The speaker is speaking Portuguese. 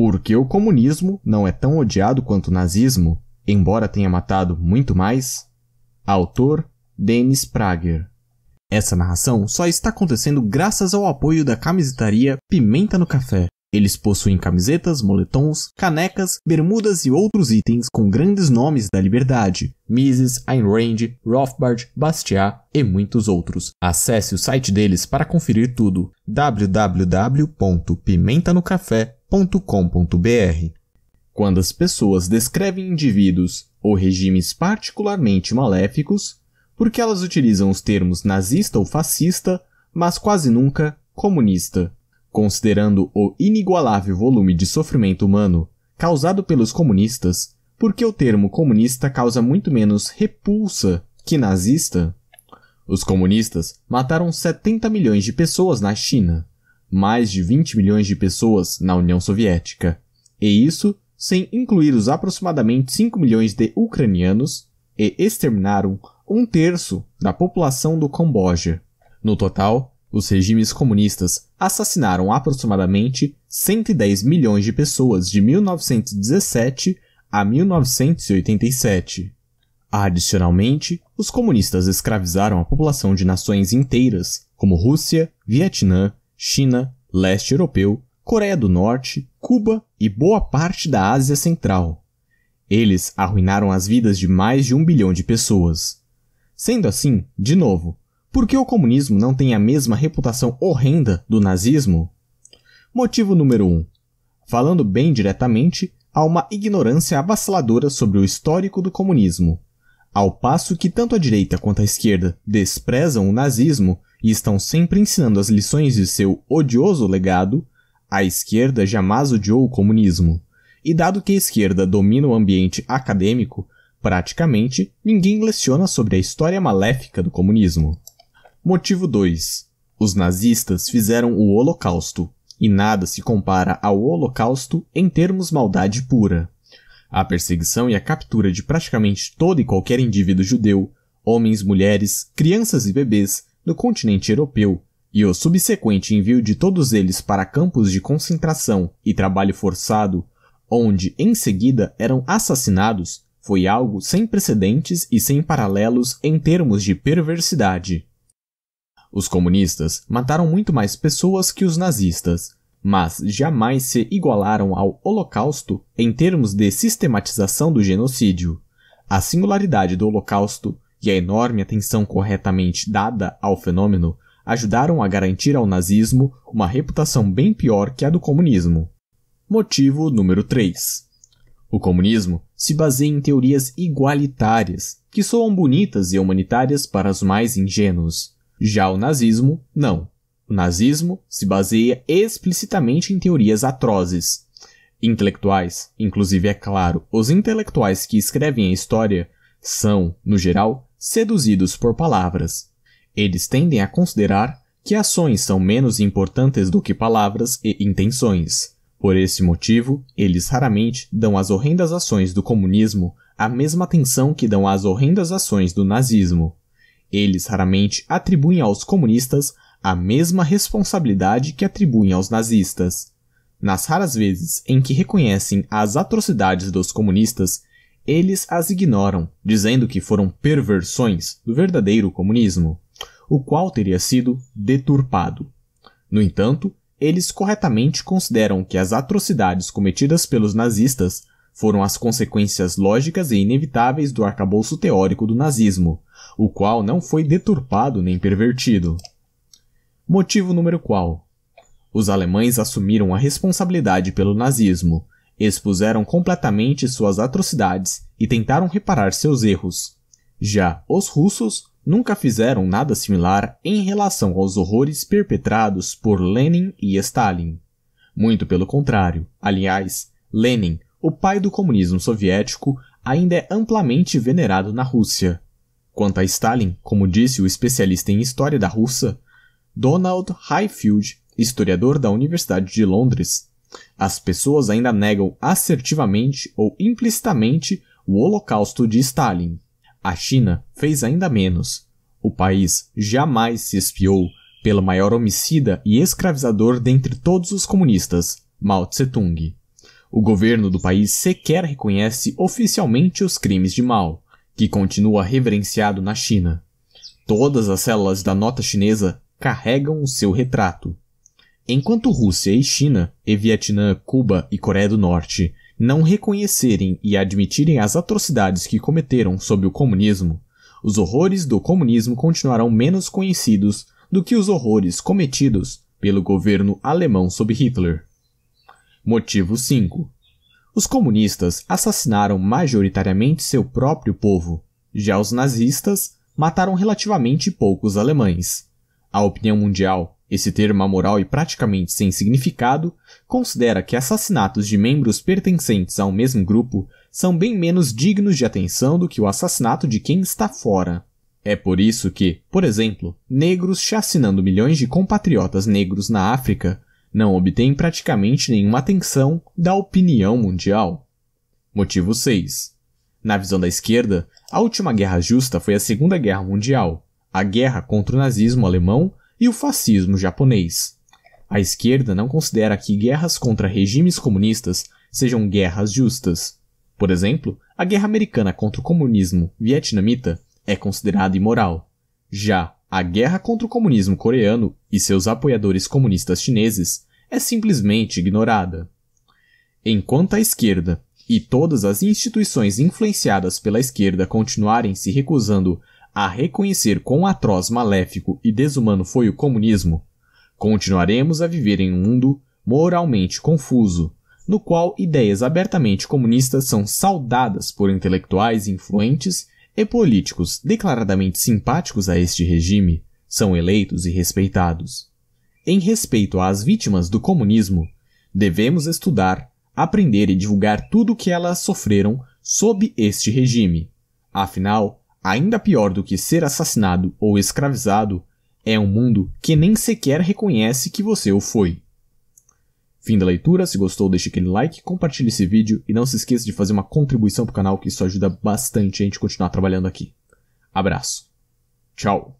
Porque o comunismo não é tão odiado quanto o nazismo, embora tenha matado muito mais? Autor Dennis Prager. Essa narração só está acontecendo graças ao apoio da camisetaria Pimenta no Café. Eles possuem camisetas, moletons, canecas, bermudas e outros itens com grandes nomes da liberdade: Mises, Ayn Rand, Rothbard, Bastiat e muitos outros. Acesse o site deles para conferir tudo: www.pimentanocafé.com www.cultura.com.br. Quando as pessoas descrevem indivíduos ou regimes particularmente maléficos, porque elas utilizam os termos nazista ou fascista, mas quase nunca comunista, considerando o inigualável volume de sofrimento humano causado pelos comunistas, porque o termo comunista causa muito menos repulsa que nazista. Os comunistas mataram 70 milhões de pessoas na China, mais de 20 milhões de pessoas na União Soviética, e isso sem incluir os aproximadamente 5 milhões de ucranianos, e exterminaram um terço da população do Camboja. No total, os regimes comunistas assassinaram aproximadamente 110 milhões de pessoas de 1917 a 1987. Adicionalmente, os comunistas escravizaram a população de nações inteiras, como Rússia, Vietnã, China, leste europeu, Coreia do Norte, Cuba e boa parte da Ásia Central. Eles arruinaram as vidas de mais de um bilhão de pessoas. Sendo assim, de novo, por que o comunismo não tem a mesma reputação horrenda do nazismo? Motivo número 1. Um, falando bem diretamente, há uma ignorância avassaladora sobre o histórico do comunismo. Ao passo que tanto a direita quanto a esquerda desprezam o nazismo, e estão sempre ensinando as lições de seu odioso legado, a esquerda jamais odiou o comunismo. E dado que a esquerda domina o ambiente acadêmico, praticamente ninguém leciona sobre a história maléfica do comunismo. Motivo 2. Os nazistas fizeram o Holocausto, e nada se compara ao Holocausto em termos maldade pura. A perseguição e a captura de praticamente todo e qualquer indivíduo judeu, homens, mulheres, crianças e bebês, no continente europeu e o subsequente envio de todos eles para campos de concentração e trabalho forçado, onde em seguida eram assassinados, foi algo sem precedentes e sem paralelos em termos de perversidade. Os comunistas mataram muito mais pessoas que os nazistas, mas jamais se igualaram ao Holocausto em termos de sistematização do genocídio. A singularidade do Holocausto e a enorme atenção corretamente dada ao fenômeno ajudaram a garantir ao nazismo uma reputação bem pior que a do comunismo. Motivo número 3. O comunismo se baseia em teorias igualitárias, que soam bonitas e humanitárias para os mais ingênuos. Já o nazismo, não. O nazismo se baseia explicitamente em teorias atrozes. Intelectuais, inclusive é claro, os intelectuais que escrevem a história, são, no geral, seduzidos por palavras. Eles tendem a considerar que ações são menos importantes do que palavras e intenções. Por esse motivo, eles raramente dão às horrendas ações do comunismo a mesma atenção que dão às horrendas ações do nazismo. Eles raramente atribuem aos comunistas a mesma responsabilidade que atribuem aos nazistas. Nas raras vezes em que reconhecem as atrocidades dos comunistas, eles as ignoram, dizendo que foram perversões do verdadeiro comunismo, o qual teria sido deturpado. No entanto, eles corretamente consideram que as atrocidades cometidas pelos nazistas foram as consequências lógicas e inevitáveis do arcabouço teórico do nazismo, o qual não foi deturpado nem pervertido. Motivo número qual? Os alemães assumiram a responsabilidade pelo nazismo, expuseram completamente suas atrocidades e tentaram reparar seus erros. Já os russos nunca fizeram nada similar em relação aos horrores perpetrados por Lenin e Stalin. Muito pelo contrário, aliás, Lenin, o pai do comunismo soviético, ainda é amplamente venerado na Rússia. Quanto a Stalin, como disse o especialista em história da Rússia, Donald Highfield, historiador da Universidade de Londres, as pessoas ainda negam assertivamente ou implicitamente o Holocausto de Stalin. A China fez ainda menos. O país jamais se espiou pelo maior homicida e escravizador dentre todos os comunistas, Mao Tse-tung. O governo do país sequer reconhece oficialmente os crimes de Mao, que continua reverenciado na China. Todas as células da nota chinesa carregam o seu retrato. Enquanto Rússia e China, e Vietnã, Cuba e Coreia do Norte não reconhecerem e admitirem as atrocidades que cometeram sob o comunismo, os horrores do comunismo continuarão menos conhecidos do que os horrores cometidos pelo governo alemão sob Hitler. Motivo 5. Os comunistas assassinaram majoritariamente seu próprio povo. Já os nazistas mataram relativamente poucos alemães. A opinião mundial, esse termo amoral e praticamente sem significado, considera que assassinatos de membros pertencentes ao mesmo grupo são bem menos dignos de atenção do que o assassinato de quem está fora. É por isso que, por exemplo, negros chacinando milhões de compatriotas negros na África não obtêm praticamente nenhuma atenção da opinião mundial. Motivo 6. Na visão da esquerda, a última guerra justa foi a Segunda Guerra Mundial, a guerra contra o nazismo alemão e o fascismo japonês. A esquerda não considera que guerras contra regimes comunistas sejam guerras justas. Por exemplo, a guerra americana contra o comunismo vietnamita é considerada imoral. Já a guerra contra o comunismo coreano e seus apoiadores comunistas chineses é simplesmente ignorada. Enquanto a esquerda e todas as instituições influenciadas pela esquerda continuarem se recusando a reconhecer quão atroz, maléfico e desumano foi o comunismo, continuaremos a viver em um mundo moralmente confuso, no qual ideias abertamente comunistas são saudadas por intelectuais influentes e políticos declaradamente simpáticos a este regime são eleitos e respeitados. Em respeito às vítimas do comunismo, devemos estudar, aprender e divulgar tudo o que elas sofreram sob este regime. Afinal, ainda pior do que ser assassinado ou escravizado é um mundo que nem sequer reconhece que você o foi. Fim da leitura, se gostou deixe aquele like, compartilhe esse vídeo e não se esqueça de fazer uma contribuição para o canal que isso ajuda bastante a gente continuar trabalhando aqui. Abraço. Tchau.